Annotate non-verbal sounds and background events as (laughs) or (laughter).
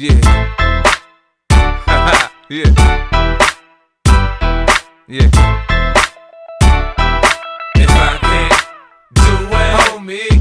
Yeah. (laughs) yeah. Yeah. If I can't do it, homie,